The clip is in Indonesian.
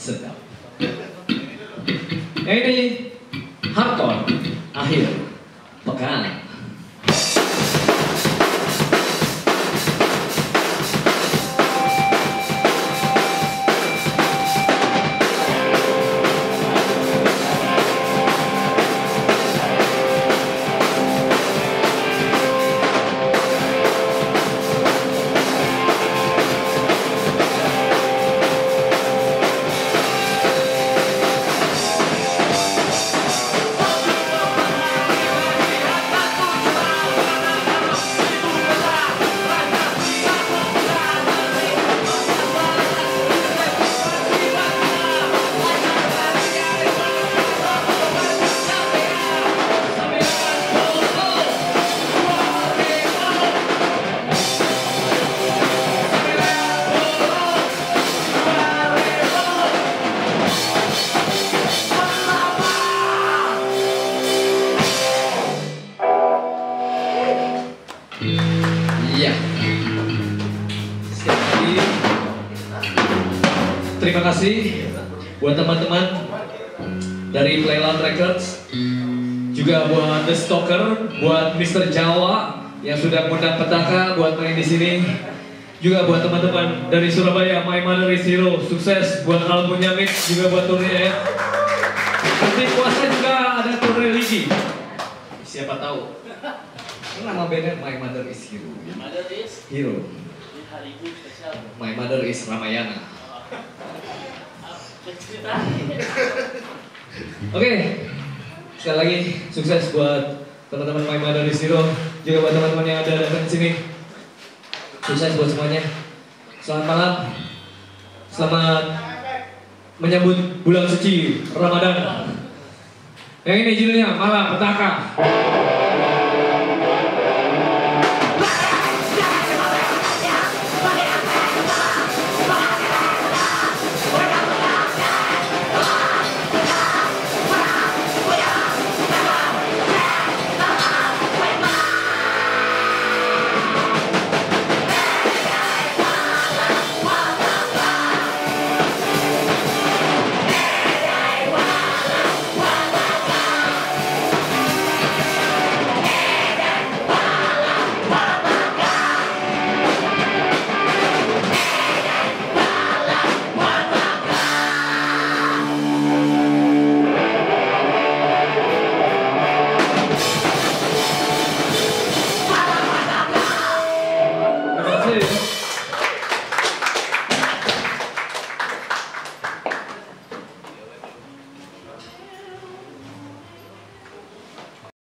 sedap. Ini hardcore akhir pekan. Iya. Terima kasih buat teman-teman dari Playland Records, juga buat The Stalker, buat Mr. Jawa yang sudah mengundang petaka buat main di sini. Juga buat teman-teman dari Surabaya, My Mother is Hero, sukses buat albumnya Mix, juga buat turnya ya. Nanti puasa juga ada tur religi. Siapa tahu. Ini nama bandnya My Mother is Hero. Mother is Hero. di hari ibu spesial. My Mother is Ramayana. Cerita. Oke, sekali lagi sukses buat teman-teman My Mother is Hero, juga buat teman-teman yang ada datang ke sini. Sukses buat semuanya. Selamat malam. Selamat menyambut bulan suci Ramadan. Yang ini judulnya Malam Petaka.